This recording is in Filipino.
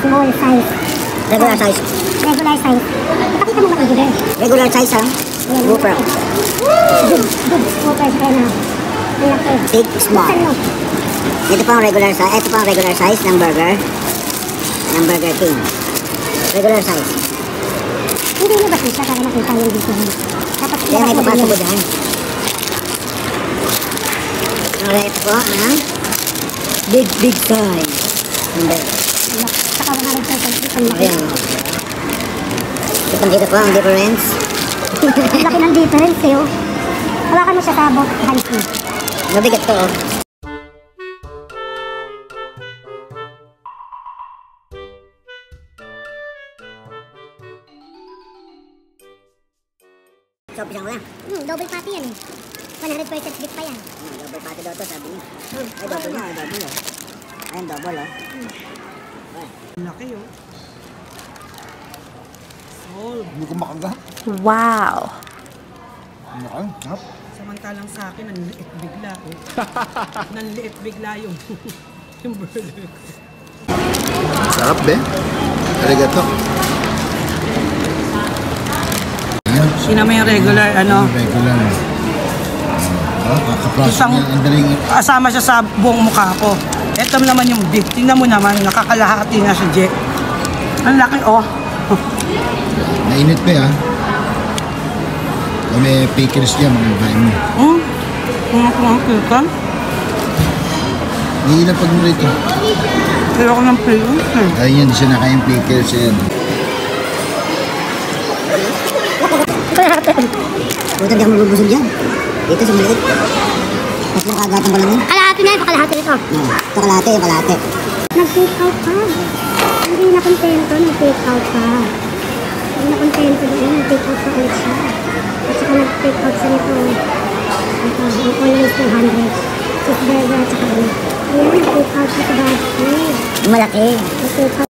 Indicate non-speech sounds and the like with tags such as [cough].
small size. Regular size. Regular size. Ipakita mo maigi din. Regular size ha? Yan. Whopper. Good, good. Whopper siya na. Ang laki. Big, small. Mo. Ito pa ang regular size. Ito pa ang regular size ng burger. Ng Burger King. Regular size. Hindi mo ba siya para makita yung dito? Dapat Yan ay ilabas mo papasok din. dyan. Ito po ang big, big size. Hindi. Saka 100 pesos. Ang laki. Ayan. Kita po ang difference. Ang laki ng difference eh. oh. Hawakan mo siya sa bot. Hands mo. Mabigat to oh. So, pisang ko lang. Hmm, double patty yan eh. 100% beef pa yan. Hmm, double pati daw to, sabi niya. Ay, double na, ay, double oh. Double oh. Laki oh. Solve. Hindi ko makagat. Wow. Ka? Hap? Samantalang sa akin, nanliit bigla oh. [laughs] nanliit bigla yung, [laughs] yung burger. Sarap, be. Arigato. Yun naman yung regular, ano, Regular. Oh, kakaprocess Isang- niya. Ang daling kasama siya sa buong mukha ko. Ito naman yung beef. Tingnan mo naman, nakakalahati na si Jack. Ang laki, oh. [laughs] Mainit pa ah. Kung may pickles dyan, makakain mo. Hmm? Mga kumangkikan. Hindi na pag rito. Pero ako ng pilos eh. Ayun yan, di siya nakain pickles yan. Puta, di ako mabubusog dyan. Dito sa maliit. Tatlong kagatan pa lang yun. Kalahati na yun. Kalahati ito. No, ito kalate, yung kalate. Nag-take out ka. Hindi na kontento. Nag-take out ka. Hindi na kontento doon. Nag-take out ka ulit siya. At saka nag-take out siya nito. Ito. Yung always 200. Cheeseburger at saka ano. Ayan, nag-take out sa. Yung malaki. Nag-take out